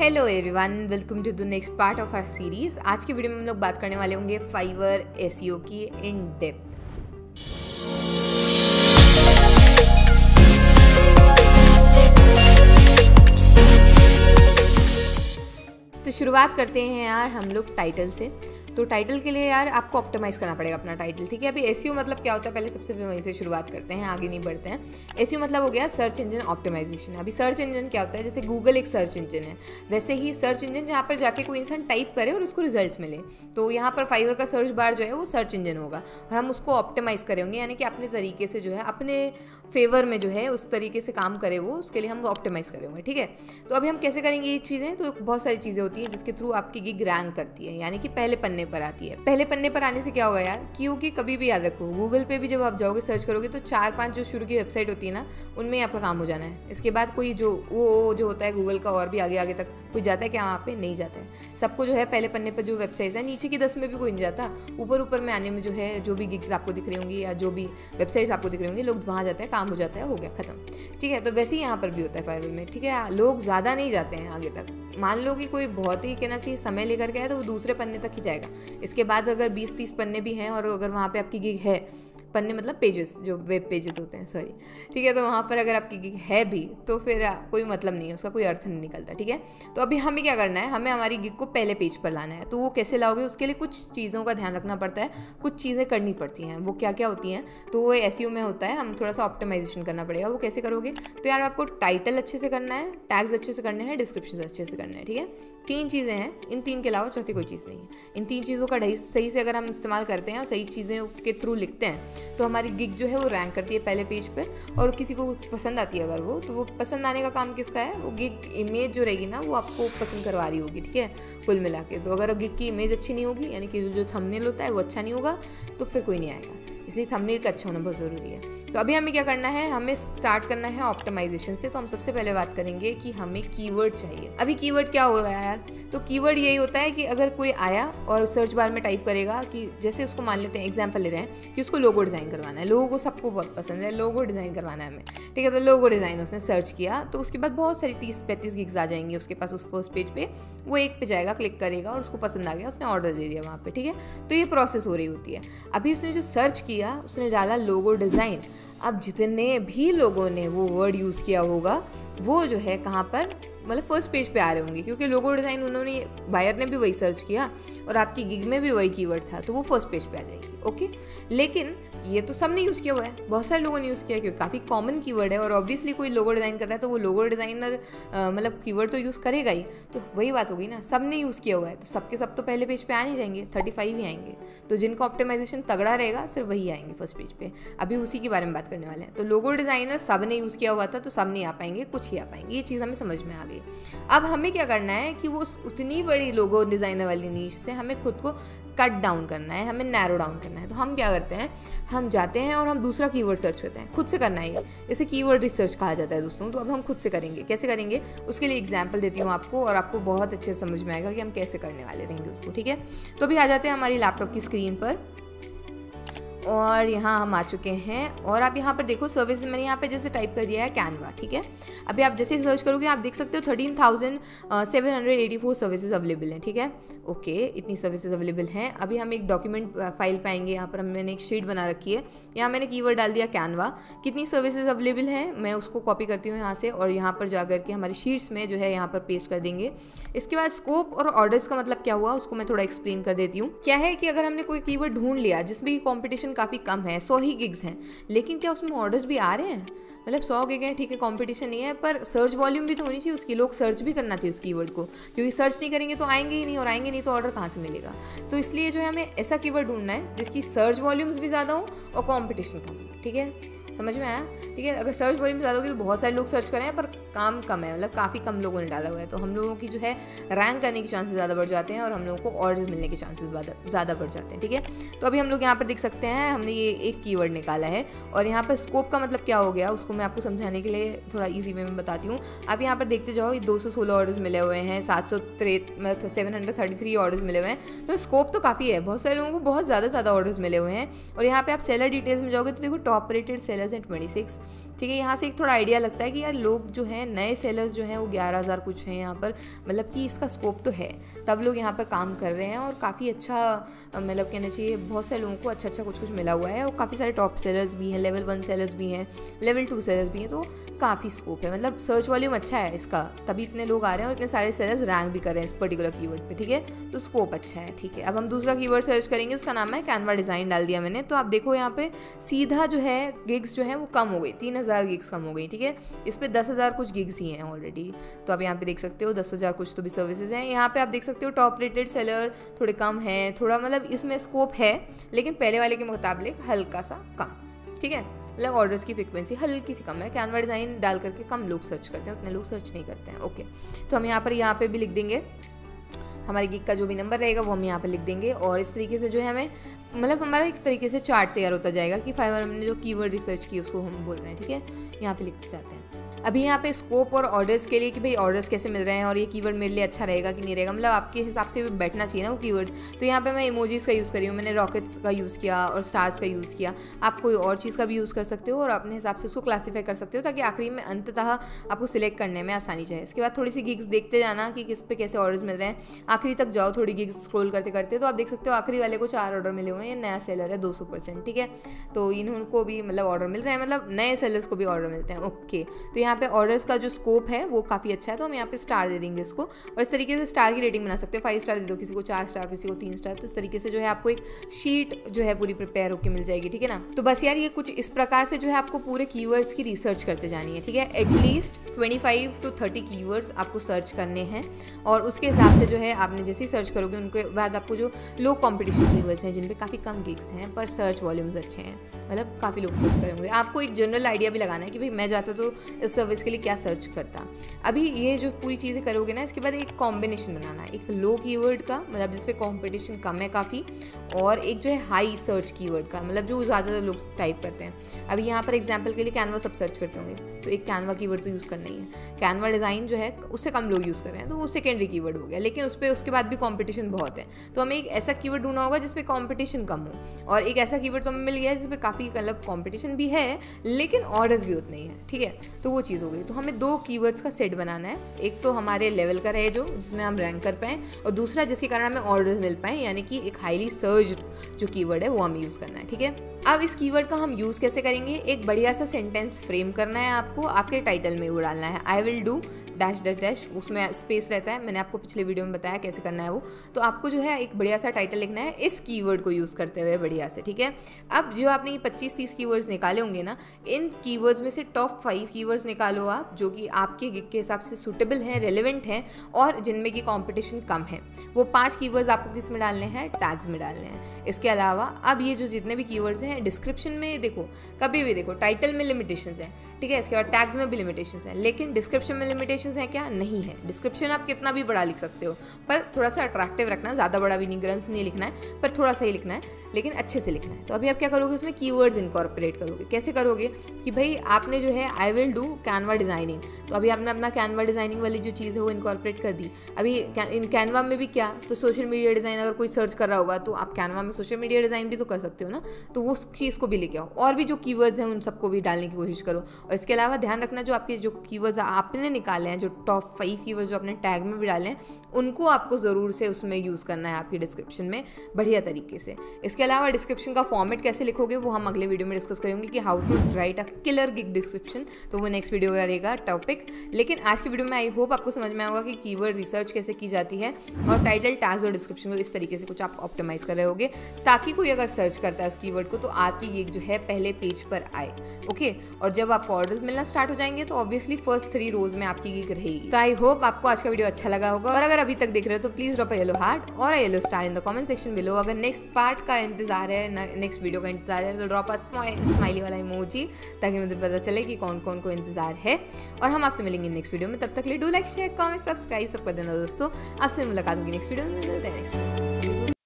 Hello everyone welcome to the next part of our series आज की video में हम लोग बात करने वाले होंगे फाइवर एस की इन डेप्थ तो शुरुआत करते हैं यार हम लोग टाइटल से। तो टाइटल के लिए यार आपको ऑप्टिमाइज करना पड़ेगा अपना टाइटल ठीक है? अभी एस मतलब क्या होता है? पहले सबसे वहीं से शुरुआत करते हैं, आगे नहीं बढ़ते हैं। एस मतलब हो गया सर्च इंजन ऑप्टिमाइजेशन अभी सर्च इंजन क्या होता है? जैसे गूगल एक सर्च इंजन है। वैसे ही सर्च इंजन जहाँ पर जाके कोई इंसान टाइप करे और उसको रिज़ल्ट मिले। तो यहाँ पर फाइवर का सर्च बार जो है वो सर्च इंजन होगा और हम उसको ऑप्टिमाइज करेंगे यानी कि अपने तरीके से जो है, अपने फेवर में जो है, उस तरीके से काम करे वो, उसके लिए हम ऑप्टिमाइज करेंगे ठीक है? तो अभी हम कैसे करेंगे ये चीज़ें? तो बहुत सारी चीज़ें होती हैं जिसके थ्रू आपकी गिग रैंक करती है। यानी कि पहले पन्ने पर आती है। पहले पन्ने पर आने से क्या होगा यार? क्योंकि कभी भी याद रखो गूगल पे भी जब आप जाओगे सर्च करोगे तो चार पाँच जो शुरू की वेबसाइट होती है ना, उनमें आपका काम हो जाना है। इसके बाद कोई जो, वो जो होता है गूगल का और भी आगे आगे तक कोई जाता है क्या वहाँ पे नहीं जाता है। सबको जो है पहले पन्ने पर जो वेबसाइट्स है, नीचे की दस में भी कोई नहीं जाता। ऊपर ऊपर में आने में जो है, जो भी गिग्स आपको दिख रही होंगी या जो भी वेबसाइट्स आपको दिख रही होंगी, लोग वहाँ जाते हैं, काम हो जाता है, हो गया, खत्म। ठीक है तो वैसे ही यहाँ पर भी होता है फाइवर में, ठीक है? लोग ज़्यादा नहीं जाते हैं आगे तक। मान लो कि कोई बहुत ही, कहना चाहिए, समय लेकर के आए तो वो दूसरे पन्ने तक ही जाएगा। इसके बाद अगर बीस तीस पन्ने भी हैं और अगर वहाँ पे आपकी गिग है पन्ने मतलब पेजेस जो वेब पेजेस होते हैं सॉरी ठीक है तो वहाँ पर अगर आपकी गिग है भी तो फिर कोई मतलब नहीं है, उसका कोई अर्थ नहीं निकलता, ठीक है? तो अभी हमें क्या करना है? हमें हमारी गिग को पहले पेज पर लाना है तो वो कैसे लाओगे? उसके लिए कुछ चीज़ों का ध्यान रखना पड़ता है, कुछ चीज़ें करनी पड़ती हैं, वो क्या क्या होती हैं? तो वो एस में होता है, हम थोड़ा सा ऑप्टिमाइजेशन करना पड़ेगा, वो कैसे करोगे? तो यार आपको टाइटल अच्छे से करना है टैग्स अच्छे से करने हैं डिस्क्रिप्शन अच्छे से करना है, ठीक है? तीन चीज़ें हैं, इन तीन के अलावा चौथी कोई चीज़ नहीं है। इन तीन चीज़ों का सही से अगर हम इस्तेमाल करते हैं और सही चीज़ें के थ्रू लिखते हैं तो हमारी गिग जो है वो रैंक करती है पहले पेज पर और किसी को पसंद आती है अगर वो तो वो पसंद आने का काम किसका है? वो गिग इमेज जो रहेगी ना, वो आपको पसंद करवा रही होगी, ठीक है? कुल मिला के। तो अगर गिग की इमेज अच्छी नहीं होगी, यानी कि जो थंबनेल होता है वो अच्छा नहीं होगा तो फिर कोई नहीं आएगा। इसलिए थंबनेल का अच्छा होना बहुत ज़रूरी है। तो अभी हमें क्या करना है? हमें स्टार्ट करना है ऑप्टिमाइजेशन से। तो हम सबसे पहले बात करेंगे कि हमें कीवर्ड चाहिए। अभी कीवर्ड क्या होगा यार? तो कीवर्ड यही होता है कि अगर कोई आया और सर्च बार में टाइप करेगा कि जैसे उसको मान लेते हैं एग्ज़ाम्पल ले रहे हैं कि उसको लोगो डिज़ाइन करवाना है। लोगों को सबको बहुत पसंद है लोगो डिज़ाइन करवाना है हमें। ठीक है तो लोगो डिज़ाइन उसने सर्च किया। तो उसके बाद बहुत सारी तीस, पैंतीस गिग्स आ जाएँगे उसके पास उस फ़र्स्ट पेज पे। वो एक पे जाएगा क्लिक करेगा और उसको पसंद आ गया, उसने ऑर्डर दे दिया वहाँ पर ठीक है तो ये प्रोसेस हो रही होती है। अभी उसने जो सर्च किया उसने डाला लोगो डिज़ाइन अब जितने भी लोगों ने वो वर्ड यूज़ किया होगा, वो जो है कहाँ पर? मतलब फ़र्स्ट पेज पे आ रहे होंगे, क्योंकि लोगो डिज़ाइन उन्होंने बायर ने भी वही सर्च किया और आपकी गिग में भी वही कीवर्ड था तो वो फ़र्स्ट पेज पे आ जाएगी ओके लेकिन ये तो सबने यूज़ किया हुआ है, बहुत सारे लोगों ने यूज़ किया क्योंकि काफ़ी कॉमन कीवर्ड है और ऑब्वियसली कोई लोगो डिज़ाइन कर रहा है तो वो लोगो डिज़ाइनर मतलब कीवर्ड तो यूज़ करेगा ही तो वही बात होगी ना, सबने यूज़ किया हुआ है तो सबके सब तो पहले पेज पे आ नहीं जाएँगे थर्टी फाइव ही आएँगे तो जिनका ऑप्टिमाइजेशन तगड़ा रहेगा, सिर्फ़ वही आएँगे फ़र्स्ट पेज पे, अभी उसी के बारे में बात करने वाले हैं तो लोगो डिज़ाइनर सबने यूज़ किया हुआ था तो सब नहीं आ पाएँगे, कुछ ही आ पाएँगे, ये चीज़ हमें समझ में आ गई। अब हमें क्या करना है कि वो उतनी बड़ी लोगो डिज़ाइनर वाली नीच से हमें खुद को कट डाउन करना है, हमें नैरो डाउन करना है। तो हम क्या करते हैं, हम जाते हैं और हम दूसरा कीवर्ड सर्च करते हैं। खुद से करना है इसे कीवर्ड रिसर्च कहा जाता है दोस्तों तो अब हम खुद से करेंगे। कैसे करेंगे? उसके लिए एग्ज़ाम्पल देती हूँ आपको और आपको बहुत अच्छे समझ में आएगा कि हम कैसे करने वाले रहेंगे उसको, ठीक है? तो अभी आ जाते हैं हमारी लैपटॉप की स्क्रीन पर। और यहाँ हम आ चुके हैं। और आप यहाँ पर देखो सर्विस मैंने यहाँ पे जैसे टाइप कर दिया है कैनवा ठीक है? अभी आप जैसे सर्च करोगे, आप देख सकते हो thirteen thousand seven hundred eighty four services available हैं, ठीक है? ओके इतनी सर्विसेज़ अवेलेबल हैं। अभी हम एक डॉक्यूमेंट फ़ाइल पाएँगे, यहाँ पर मैंने एक शीट बना रखी है। यहाँ मैंने कीवर्ड डाल दिया कैनवा कितनी सर्विसेज़ अवेलेबल हैं, मैं उसको कॉपी करती हूँ यहाँ से और यहाँ पर जा करके हमारी शीट्स में जो है यहाँ पर पेस्ट कर देंगे। इसके बाद स्कोप और ऑर्डर्स का मतलब क्या हुआ, उसको मैं थोड़ा एक्सप्लेन कर देती हूँ। क्या है कि अगर हमने कोई कीवर्ड ढूंढ लिया, जिसमें कंपटीशन काफ़ी कम है, सौ ही गिग्स हैं। लेकिन क्या उसमें ऑर्डर्स भी आ रहे हैं? मतलब सौ गिग हैं, ठीक है कंपटीशन नहीं है, पर सर्च वॉल्यूम भी तो होनी चाहिए, उसकी लोग सर्च भी करना चाहिए उस कीवर्ड को। क्योंकि सर्च नहीं करेंगे तो आएँगे ही नहीं और आएँगे नहीं तो ऑर्डर कहाँ से मिलेगा? तो इसलिए जो है हमें ऐसा कीवर्ड ढूंढना है, जिसकी सर्च वॉल्यूम्स भी ज़्यादा हो और कॉम्पिटिशन कम ठीक है? समझ में आया? ठीक है, अगर सर्च वॉल्यूम ज़्यादा होगी तो बहुत सारे लोग सर्च करें पर काम कम है मतलब काफ़ी कम लोगों ने डाला हुआ है। तो हम लोगों की जो है रैंक करने के चांसेस ज़्यादा बढ़ जाते हैं और हम लोगों को ऑर्डर्स मिलने के चांसेस ज़्यादा बढ़ जाते हैं, ठीक है? तो अभी हम लोग यहाँ पर देख सकते हैं, हमने ये एक कीवर्ड निकाला है और यहाँ पर स्कोप का मतलब क्या हो गया, उसको मैं आपको समझाने के लिए थोड़ा ईजी वे में बताती हूँ। आप यहाँ पर देखते जाओ दो सौ सोलह ऑर्डर्स मिले हुए हैं, सात सौ मतलब seven hundred thirty three orders मिले हुए हैं। तो स्कोप तो काफ़ी है, बहुत सारे लोगों को बहुत ज़्यादा ज़्यादा ऑर्डर्स मिले हुए हैं और यहाँ पे आप सेलर डिटेल्स में जाओगे तो देखो टॉप रेटेड सेलर्स हैं ट्वेंटी सिक्स ठीक है? यहाँ से एक थोड़ा आइडिया लगता है कि यार लोग जो हैं हैं, नए सेलर्स जो हैं वो ग्यारह हज़ार कुछ हैं यहाँ पर। मतलब कि इसका स्कोप तो है। तब लोग यहाँ पर काम कर रहे हैं और काफ़ी अच्छा मतलब कहना चाहिए, बहुत सारे लोगों को अच्छा अच्छा कुछ कुछ मिला हुआ है और काफ़ी सारे टॉप सेलर्स भी हैं लेवल वन सेलर्स भी हैं लेवल टू सेलर्स भी हैं तो काफ़ी स्कोप है। मतलब सर्च वॉल्यूम अच्छा है इसका। तभी इतने लोग आ रहे हैं और इतने सारे सेलर्स रैंक भी कर रहे हैं इस पर्टिकुलर कीवर्ड पे, ठीक है? तो स्कोप अच्छा है, ठीक है। अब हम दूसरा कीवर्ड सर्च करेंगे, उसका नाम है कैनवा डिज़ाइन डाल दिया मैंने। तो आप देखो यहाँ पे सीधा जो है गिग्स जो है वो कम हो गई, तीन हज़ार गिग्स कम हो गई, ठीक है? इस पर दस हज़ार कुछ गिग्स ही हैं ऑलरेडी तो आप यहाँ पे देख सकते हो, दस हज़ार कुछ तो भी सर्विसेज़ हैं। यहाँ पे आप देख सकते हो टॉप रेटेड सेलर थोड़े कम हैं, थोड़ा मतलब इसमें स्कोप है, लेकिन पहले वाले के मुताबिक हल्का सा कम, ठीक है? मतलब ऑर्डर्स की फ्रिक्वेंसी हल्की सी कम है। कैनवा डिज़ाइन डाल करके कम लोग सर्च करते हैं, उतने लोग सर्च नहीं करते हैं ओके तो हम यहाँ पर यहाँ पे भी लिख देंगे। हमारे गिग का जो भी नंबर रहेगा, वो हम यहाँ पर लिख देंगे। और इस तरीके से जो है हमें मतलब हमारा एक तरीके से चार्ट तैयार होता जाएगा कि फाइवर हमने जो कीवर्ड रिसर्च की, उसको हम बोल रहे हैं, ठीक है? यहाँ पे लिखते जाते हैं। अभी यहाँ पे स्कोप और ऑर्डर्स के लिए कि भाई ऑर्डर्स कैसे मिल रहे हैं और ये कीवर्ड मेरे लिए अच्छा रहेगा कि नहीं रहेगा मतलब आपके हिसाब से भी बैठना चाहिए ना वो कीवर्ड तो यहाँ पे मैं इमोजीज का यूज़ करी हूँ, मैंने रॉकेट्स का यूज़ किया और स्टार्स का यूज़ किया। आप कोई और चीज़ का भी यूज़ कर सकते हो और अपने हिसाब से उसको क्लासीफाई कर सकते हो ताकि आखिरी में अंततः आपको सिलेक्ट करने में आसानी जाए। इसके बाद थोड़ी सी गिग्स देखते जाना कि किस पे कैसे ऑर्डर्स मिल रहे हैं। आखिरी तक जाओ, थोड़ी गिग्स स्क्रोल करते करते तो आप देख सकते हो आखिरी वाले को चार ऑर्डर मिले हुए हैं नया सेलर है दो सौ परसेंट, ठीक है? तो इनको भी मतलब ऑर्डर मिल रहे हैं मतलब नए सेलर्स को भी ऑर्डर मिलते हैं ओके तो यहाँ पे ऑर्डर्स का जो स्कोप है, वो काफ़ी अच्छा है तो हम यहाँ पे स्टार दे देंगे इसको। और इस तरीके से स्टार की रेटिंग बना सकते हो। फाइव स्टार दे दो, किसी को चार स्टार किसी को तीन स्टार तो इस तरीके से जो है आपको एक शीट जो है पूरी प्रिपेयर होकर मिल जाएगी, ठीक है ना? तो बस यार ये कुछ इस प्रकार से जो है आपको पूरे कीवर्ड्स की रिसर्च करते जानी है, ठीक है? At least twenty five to thirty keywords आपको सर्च करने हैं। और उसके हिसाब से जो है आपने जैसे ही सर्च करोगे, उनके बाद आपको जो लो कॉम्पिटिशन कीवर्ड्स हैं जिन पे काफ़ी कम गिग्स हैं, पर सर्च वॉल्यूम्स अच्छे हैं मतलब काफ़ी लोग सर्च करेंगे। आपको एक जनरल आइडिया भी लगाना है कि भाई मैं जाता तो इस सर्विस के लिए क्या सर्च करता। अभी ये जो पूरी चीज़ें करोगे ना, इसके बाद एक कॉम्बिनेशन बनाना, एक लो कीवर्ड का मतलब जिसपे कॉम्पिटिशन कम है काफ़ी, और एक जो है हाई सर्च कीवर्ड का मतलब जो ज़्यादातर लोग टाइप करते हैं। अभी यहाँ पर एग्ज़ाम्पल के लिए कैनवा सब सर्च करते होंगे। तो एक कैनवा कीवर्ड तो यूज़ करना ही है। कैनवा डिज़ाइन जो है, उससे कम लोग यूज़ कर रहे हैं तो वो सेकेंडरी कीवर्ड हो गया। लेकिन उस पर उसके बाद भी कॉम्पिटिशन बहुत है। तो हमें एक ऐसा कीवर्ड ढूंढना होगा, जिसपे कॉम्पिटिशन कम हो। और एक ऐसा कीवर्ड तो हमें मिल गया है, जिसपे काफ़ी मतलब कॉम्पिटिशन भी है, लेकिन ऑर्डर्स भी उतने ही हैं। ठीक है? तो वो चीज़ हो गई। तो हमें दो कीवर्ड्स का सेट बनाना है। एक तो हमारे लेवल का रहे जो, जिसमें हम रैंक कर पाएँ, और दूसरा जिसके कारण हमें ऑर्डर्स मिल पाएँ, यानी कि एक हाईली सर्ज जो कीवर्ड है, वो हमें यूज़ करना है। ठीक है? अब इस कीवर्ड का हम यूज़ कैसे करेंगे? एक बढ़िया सा सेंटेंस फ्रेम करना है आपको, आपके टाइटल में वो डालना है। I will do dash dash dash उसमें स्पेस रहता है। मैंने आपको पिछले वीडियो में बताया कैसे करना है वो। तो आपको जो है एक बढ़िया सा टाइटल लिखना है, इस कीवर्ड को यूज़ करते हुए बढ़िया से, ठीक है? अब जो आपने ये पच्चीस, तीस कीवर्ड्स निकाले होंगे ना, इन कीवर्ड्स में से टॉप फाइव कीवर्ड्स निकालो आप, जो कि आपके गिग के हिसाब से सुटेबल हैं रेलिवेंट हैं, और जिनमें की कॉम्पिटिशन कम है। वो पाँच कीवर्ड्स आपको किसमें डालने हैं? टैग्स में डालने हैं। इसके अलावा, अब ये जो जितने भी कीवर्ड्स हैं डिस्क्रिप्शन में देखो, कभी भी देखो टाइटल में लिमिटेशन है, ठीक है? इसके बाद टैग्स में भी लिमिटेशन है, लेकिन डिस्क्रिप्शन में लिमिटेशन है क्या? नहीं है। डिस्क्रिप्शन आप कितना भी बड़ा लिख सकते हो, पर थोड़ा सा अट्रैक्टिव रखना ज़्यादा बड़ा भी नहीं, ग्रंथ नहीं लिखना है, पर थोड़ा सा ही लिखना है, लेकिन अच्छे से लिखना है। तो अभी आप क्या करोगे, उसमें कीवर्ड्स इनकॉर्पोरेट करोगे। कैसे करोगे कि भाई आपने जो है I will do Canva designing तो अभी आपने अपना कैनवा डिज़ाइनिंग वाली जो चीज़ है, वो इनकॉर्पोरेट कर दी। अभी इन कैनवा में भी क्या? तो सोशल मीडिया डिज़ाइन अगर कोई सर्च कर रहा होगा तो आप कैनवा में सोशल मीडिया डिज़ाइन भी तो कर सकते हो ना? तो उस चीज़ को भी लेके आओ। और भी जो कीवर्ड्स हैं, उन सबको भी डालने की कोशिश करो। और इसके अलावा ध्यान रखना, जो आपके जो कीवर्ड्स आपने निकाले हैं जो टॉप फाइव कीवर्ड्स जो आपने टैग में भी डाले हैं, उनको आपको ज़रूर से उसमें यूज़ करना है आपकी डिस्क्रिप्शन में बढ़िया तरीके से। इसके अलावा डिस्क्रिप्शन का फॉर्मेट कैसे लिखोगे, वो हम अगले वीडियो में डिस्कस करेंगे कि how to write a killer gig description तो वो नेक्स्ट वीडियो का रहेगा टॉपिक लेकिन आज की वीडियो में आई होप आपको समझ में आएगा कि कीवर्ड रिसर्च कैसे की जाती है और टाइटल टैग्स और डिस्क्रिप्शन को इस तरीके से कुछ आप ऑप्टिमाइज कर रहे होगे, ताकि कोई अगर सर्च करता है उस कीवर्ड को तो आपकी गिग जो है पहले पेज पर आए। ओके और जब आपको ऑर्डर्स मिलना स्टार्ट हो जाएँगे तो ऑब्वियसली फ़र्स्ट थ्री रोज में आपकी गिग रहेगी तो आई होप आपको आज का वीडियो अच्छा लगा होगा। और अगर अभी तक देख रहे हो तो प्लीज़ ड्रॉप येलो हार्ट और yellow star in the comment section below अगर नेक्स्ट पार्ट का इंतज़ार है नेक्स्ट वीडियो का इंतज़ार है तो ड्रॉप अ स्माइली वाला इमोजी ताकि मुझे पता चले कि कौन कौन को इंतज़ार है। और हम आपसे मिलेंगे नेक्स्ट वीडियो में। तब तक लिए do like share comment subscribe सब कर देना दोस्तों। आपसे मुलाकात होगी नेक्स्ट वीडियो में। मिलते हैं नेक्स्ट